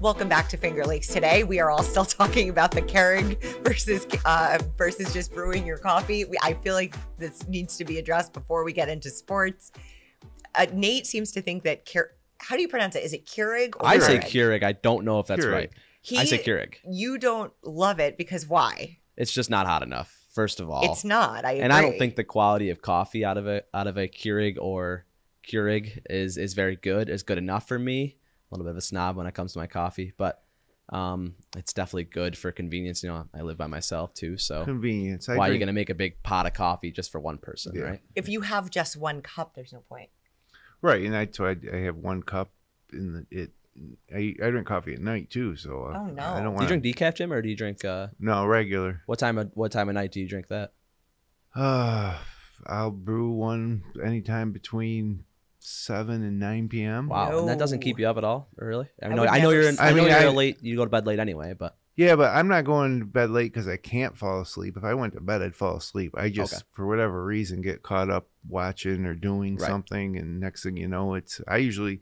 Welcome back to Finger Lakes today. We are all still talking about the Keurig versus uh, versus just brewing your coffee. We, I feel like this needs to be addressed before we get into sports. Uh, Nate seems to think that Keur- how do you pronounce it? Is it Keurig? Or I say Keurig? Keurig. I don't know if that's Keurig. right. He, I say Keurig. You don't love it because why? It's just not hot enough. First of all, It's not. I and I don't think the quality of coffee out of a out of a Keurig or Keurig is is very good. Is good enough for me. A little bit of a snob when it comes to my coffee, but um, it's definitely good for convenience. You know, I live by myself too, so Convenience. I why are you gonna make a big pot of coffee just for one person, Yeah. right? if you have just one cup, there's no point. Right, and I so I, I have one cup in the it. I, I drink coffee at night too, so uh, Oh, no. I don't Do want you drink decaf, Jim, or do you drink? Uh, no regular. what time of what time of night do you drink that? Uh, I'll brew one anytime between seven and nine p.m. Wow, and that doesn't keep you up at all, really? I, I know, would I know you're. In, say- I, I know mean, you're I- late. You go to bed late anyway, but Yeah, but I'm not going to bed late because I can't fall asleep. If I went to bed, I'd fall asleep. I just, Okay. for whatever reason, get caught up watching or doing Right. something, and next thing you know, it's. I usually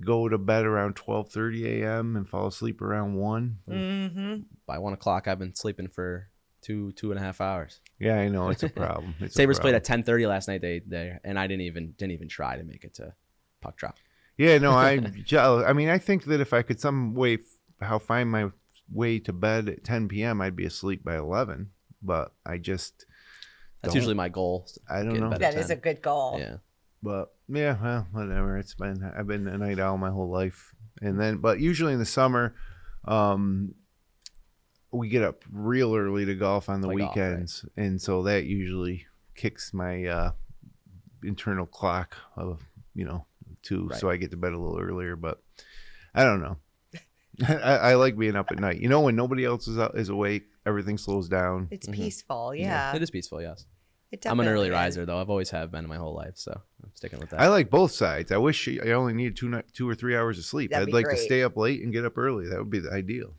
go to bed around twelve thirty a.m. and fall asleep around one. Mm-hmm. by one o'clock, I've been sleeping for two two and a half hours. Yeah, I know it's a problem. It's a Sabres played at ten thirty last night. They there, and I didn't even didn't even try to make it to puck drop. Yeah, no, I'm jealous. I mean, I think that if I could some way f- how find my way to bed at 10 p.m., I'd be asleep by 11. But I just, That's Don't- usually my goal. I don't know. better. That 10. is a good goal. Yeah, But yeah, well, whatever. It's been I've been a night owl my whole life, and then but usually in the summer, um, we get up real early to golf on the Play golf, right. weekends, and so that usually kicks my uh, internal clock of you know two, Right. so I get to bed a little earlier. But I don't know. I, I like being up at night. You know, when nobody else is out, is awake, everything slows down. It's Mhm. peaceful. Yeah. it is peaceful. Yes, I'm an early is. riser though. I've always have been my whole life, so I'm sticking with that. I like both sides. I wish I only needed two ni- two or three hours of sleep. That'd I'd be like to stay up late and get up early. That would be the ideal.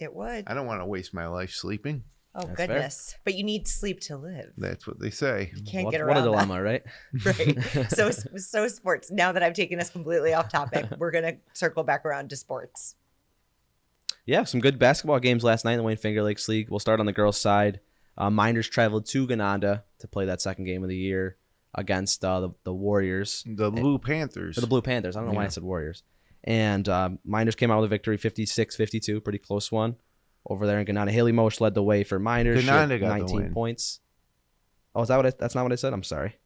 It would. I don't want to waste my life sleeping. Oh That's fair. goodness! But you need sleep to live. That's what they say. You can't what, get what a around that. right? right. So so sports. Now that I've taken us completely off topic, we're gonna circle back around to sports. yeah, some good basketball games last night in the Wayne Finger Lakes League. We'll start on the girls' side. Uh, Mynderse traveled to Gananda to play that second game of the year against uh, the, the Warriors. The Blue Panthers. The Blue Panthers. I don't know why I said Warriors. And um, Mynderse came out with a victory 56 52, pretty close one over there in Gananda. Haley Mosh led the way for had got the 19 win. points. Oh, is that what I, that's not what I said? I'm sorry.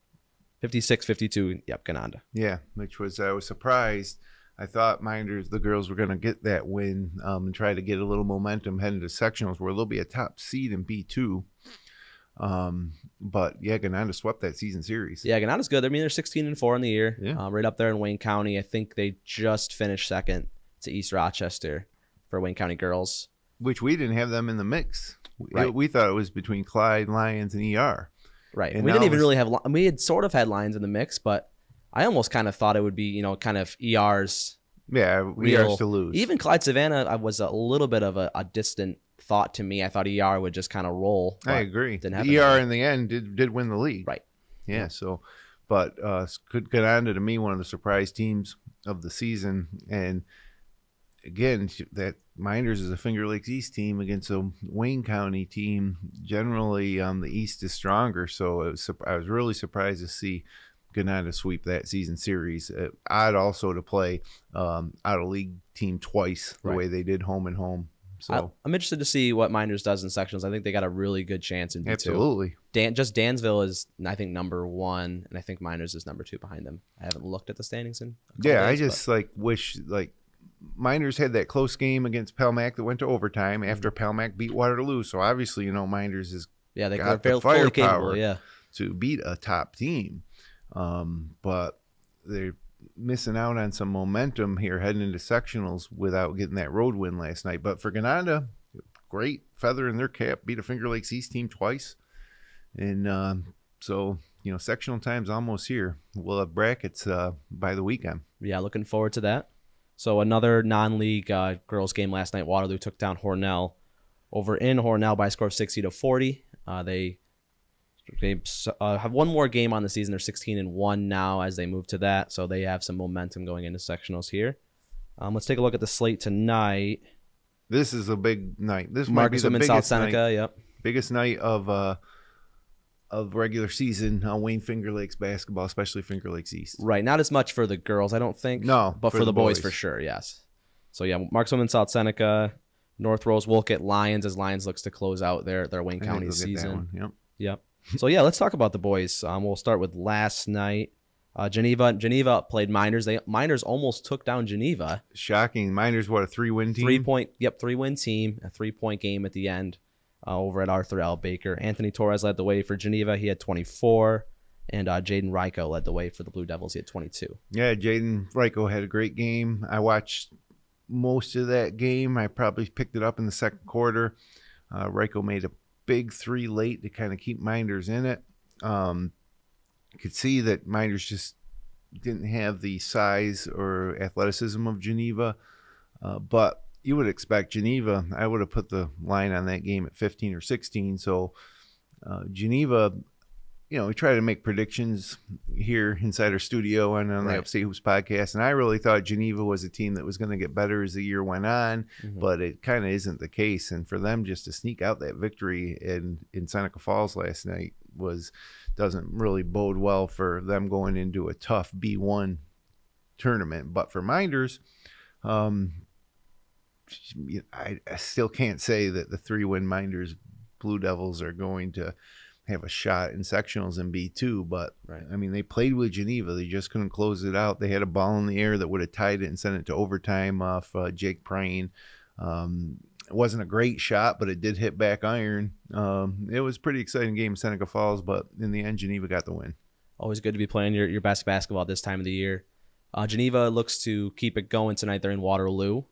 56 52. Yep, Gananda. yeah, which was I was surprised. I thought Mynderse, the girls, were going to get that win um, and try to get a little momentum heading to sectionals where they'll be a top seed in B two. Um, but yeah, Gananda swept that season series. Yeah, Gananda's good. I mean, they're 16 and 4 in the year. Yeah. Um, right up there in Wayne County. I think they just finished second to East Rochester for Wayne County girls. Which we didn't have them in the mix. We- Right. We thought it was between Clyde, Lyons, and ER. Right. And we didn't even it's- really have. We had sort of had Lyons in the mix, but I almost kind of thought it would be, you know, kind of ER's. Yeah, we Real- are to lose. Even Clyde Savannah I was a little bit of a, a distant thought to me. I thought ER would just kind of roll. I agree. didn't happen ER in the end did did win the league. Right. Yeah. So, but uh, could get on to me one of the surprise teams of the season, and again that Mynderse is a Finger Lakes East team against a Wayne County team. Generally, um, the East is stronger, so it was, I was really surprised to see. Gananda sweep that season series. Uh, odd also to play um, out of league team twice the Right. way they did home and home. So I, I'm interested to see what Mynderse does in sections. I think they got a really good chance in B2. absolutely. Dan, just Dansville is, I think, number one, and I think Mynderse is number two behind them. I haven't looked at the standings in. Yeah, I days, but- just like wish like Mynderse had that close game against Palmac that went to overtime after Palmac beat Waterloo. So obviously, you know, Mynderse is yeah, they, got the firepower. capable. Yeah, to beat a top team, um, but they're missing out on some momentum here heading into sectionals without getting that road win last night. But for Gananda, great feather in their cap, beat a Finger Lakes East team twice, and um, so you know, sectional time's almost here. We'll have brackets uh, by the weekend. yeah, looking forward to that. So another non-league uh, girls game last night. Waterloo took down Hornell over in Hornell by a score of sixty to forty. Uh, they they uh, have one more game on the season. They're sixteen and one now as they move to that. So they have some momentum going into sectionals here. Um, let's take a look at the slate tonight. This is a big night. This might be the biggest South night, Seneca. Yep. biggest night of uh of regular season on Wayne Finger Lakes basketball, especially Finger Lakes East. Right. Not as much for the girls, I don't think. No, but for for, the boys, boys. for sure. Yes. So yeah, Marcus Whitman's South Seneca, North Rose Wolcott Lyons as Lyons looks to close out their their Wayne County they'll get that season. Yep. Yep. So yeah, let's talk about the boys. Um, we'll start with last night. Uh, Geneva. Geneva played Mynderse. They Mynderse almost took down Geneva. Shocking. Mynderse, what a three win team. Three point. Yep, three win team. A three point game at the end. Uh, over at Arthur L. Baker. Anthony Torres led the way for Geneva. He had 24, and uh, Jaden Ryko led the way for the Blue Devils. He had 22. Yeah, Jaden Ryko had a great game. I watched most of that game. I probably picked it up in the second quarter. Uh, Ryko made a big three late to kind of keep Mynderse in it. Um, you could see that Mynderse just didn't have the size or athleticism of Geneva, uh, but you would expect Geneva. I would have put the line on that game at 15 or 16. So uh, Geneva, you know, we try to make predictions here inside our studio and on the Right. Upstate Hoops podcast. And I really thought Geneva was a team that was going to get better as the year went on, Mhm. but it kind of isn't the case. And for them just to sneak out that victory in in Seneca Falls last night was doesn't really bode well for them going into a tough B1 tournament. But for Mynderse, um, I, I still can't say that the three win Mynderse Blue Devils are going to have a shot in sectionals in B2. But Right. I mean, they played with Geneva. They just couldn't close it out. They had a ball in the air that would have tied it and sent it to overtime off uh, Jake Prine. Um, it wasn't a great shot, but it did hit back iron. Um, it was a pretty exciting game Seneca Falls, but in the end, Geneva got the win. Always good to be playing your, your best basketball this time of the year. Uh, Geneva looks to keep it going tonight. They're in Waterloo.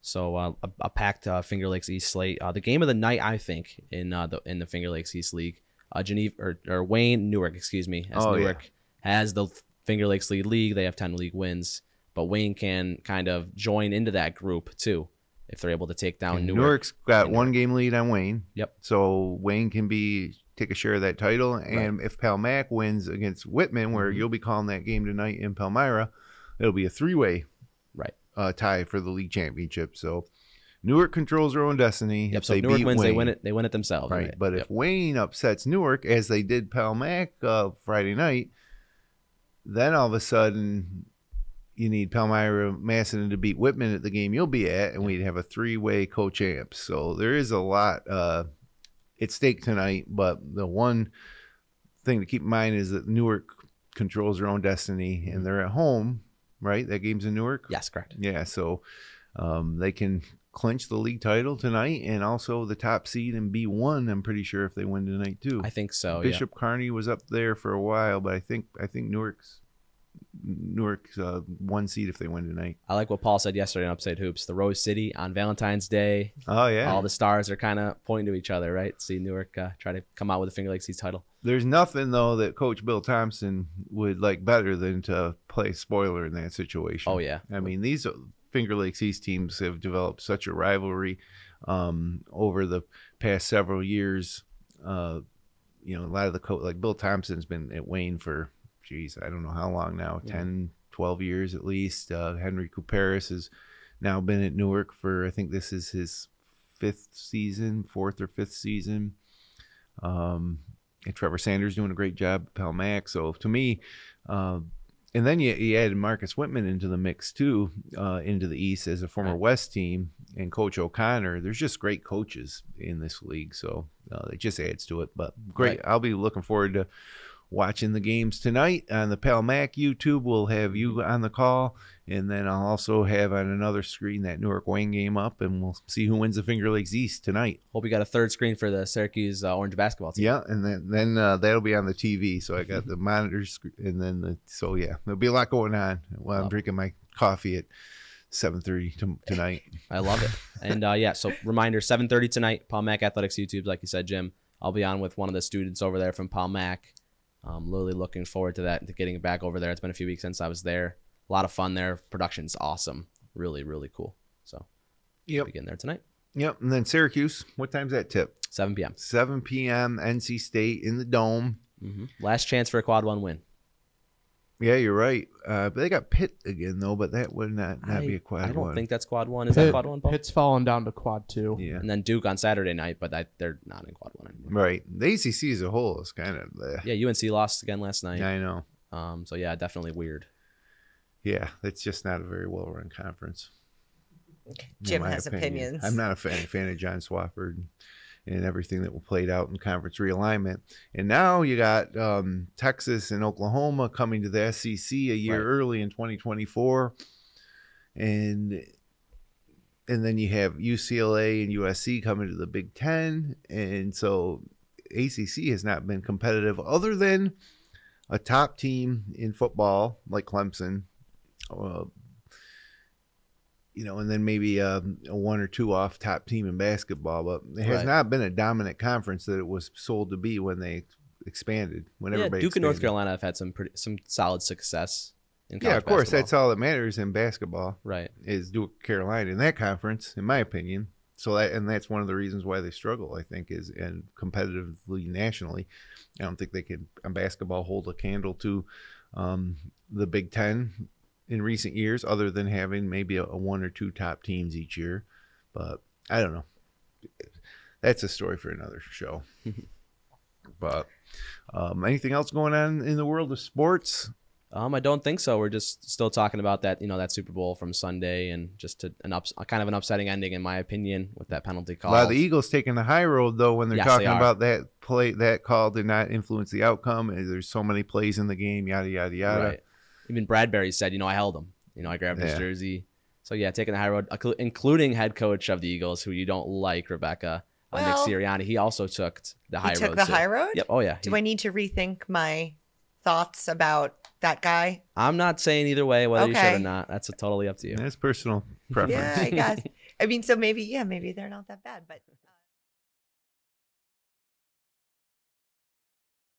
So uh, a, a packed uh, Finger Lakes East slate. Uh, the game of the night, I think, in uh, the in the Finger Lakes East League. Uh, Geneva or, or Wayne Newark, excuse me, as Oh, yeah. Newark has the Finger Lakes League league. They have ten league wins, but Wayne can kind of join into that group too if they're able to take down And Newark. Newark's got and one game lead on Wayne. Yep. So Wayne can be take a share of that title, and if Palmac wins against Whitman, where Mhm. you'll be calling that game tonight in Palmyra, it'll be a three-way Right. uh, tie for the league championship. So Newark controls their own destiny. Yep. If So they Newark beat wins, they win it. They win it themselves. Right. But Yep. if Wayne upsets Newark, as they did Palmac uh, Friday night, then all of a sudden you need Palmyra Macedon to beat Whitman at the game you'll be at, and we'd have a three way co champs. So there is a lot uh, at stake tonight. But the one thing to keep in mind is that Newark controls their own destiny, and they're at home, right? That game's in Newark? yes, correct. Yeah, so um, they can clinch the league title tonight and also the top seed in B1. I'm pretty sure if they win tonight too. I think so. yeah. Bishop Kearney was up there for a while, but I think I think Newark's Newark's uh, one seed if they win tonight. I like what Paul said yesterday on Upstate Hoops. The Rose City on Valentine's Day. Oh yeah, All the stars are kind of pointing to each other, right? See Newark uh, try to come out with a Finger Lakes East title. There's nothing though that Coach Bill Thompson would like better than to play spoiler in that situation. Oh yeah, I mean, these Finger Lakes East teams have developed such a rivalry um, over the past several years. Uh, you know, a lot of the co- like Bill Thompson's been at Wayne for, geez, I don't know how long now, Yeah. 10, 12 years at least. Uh, Henry Couperis has now been at Newark for, I think this is his fifth season, fourth or fifth season. Um, and Trevor Sanders doing a great job at Palmac. So to me, uh, and then you, you added Marcus Whitman into the mix too, uh, into the East as a former. West team, and Coach O'Connor. There's just great coaches in this league, so uh, it just adds to it. But great, Right. I'll be looking forward to watching the games tonight on the Palmac YouTube. We'll have you on the call, and then I'll also have on another screen that Newark Wayne game up, and we'll see who wins the Finger Lakes East tonight. hope you got a third screen for the Syracuse uh, Orange basketball team. Yeah, and then then uh, that'll be on the TV. So I got the monitors, and then the so yeah, there'll be a lot going on while I'm it. drinking my coffee at seven thirty tonight. I love it. And uh, yeah, so reminder: 7:30 tonight, Palmac Athletics YouTube. Like you said, Jim, I'll be on with one of the students over there from Palmac. I'm really looking forward to that, to getting back over there. It's been a few weeks since I was there. A lot of fun there. Production's awesome. Really, really cool. So Yep, begin there tonight, yep. And then Syracuse. What time's that tip? 7 p.m. Seven p.m. NC State in the dome. hmm Last chance for a quad one win. Yeah, you're right. Uh, but they got Pitt again though, but that would not not I, be a quad I don't one. think that's quad one. Is that quad one? Paul? Pitt's fallen down to quad two. yeah, And then Duke on Saturday night, but that, they're not in quad one anymore. right. The ACC as a whole is kind of. Uh, Yeah, UNC lost again last night. I know. Um, so yeah, definitely weird. Yeah, it's just not a very well run conference. Jim my has opinion. opinions. I'm not a fan, fan of John Swofford and everything that was played out in conference realignment. And now you got um, Texas and Oklahoma coming to the SEC a year Right. early in 2024, and and then you have UCLA and USC coming to the Big Ten, and so ACC has not been competitive other than a top team in football like Clemson. Uh, you know, and then maybe um, a one or two off top team in basketball, but it has Right. not been a dominant conference that it was sold to be when they expanded. When yeah, Duke everybody and North. Carolina have had some pretty some solid success. In Yeah, of course, basketball. that's all that matters in basketball right. is Duke Carolina in that conference, in my opinion. So that and that's one of the reasons why they struggle, I think, is and competitively nationally. I don't think they can on basketball hold a candle to um, the Big Ten in recent years, other than having maybe a, a one or two top teams each year. But I don't know. That's a story for another show. but um, anything else going on in the world of sports? Um, I don't think so. We're just still talking about that, you know, that Super Bowl from Sunday, and just to, an ups, kind of an upsetting ending, in my opinion, with that penalty call. of the Eagles taking the high road though when they're Yes, talking they about that play that call did not influence the outcome. There's so many plays in the game, yada yada yada. Right. Even Bradberry said, you know, I held him. You know, I grabbed his jersey. So yeah, taking the high road, including head coach of the Eagles, who you don't like, Rebecca uh, Well, Nick Sirianni. He also took the high he took road. the too. high road. Yep. Oh yeah. Do He- I need to rethink my thoughts about that guy? I'm not saying either way whether you should or not. That's totally up to you. That's personal preference. Yeah, I guess. I mean, so maybe, yeah, maybe they're not that bad, but.